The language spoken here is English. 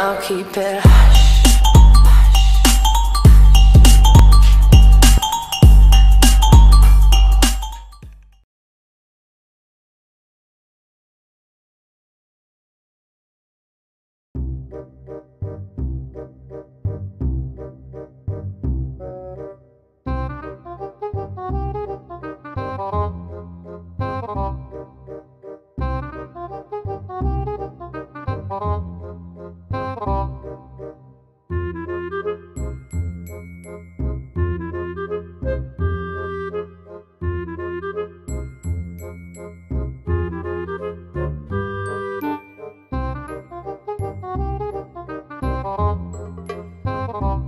I'll keep it hush. Oh.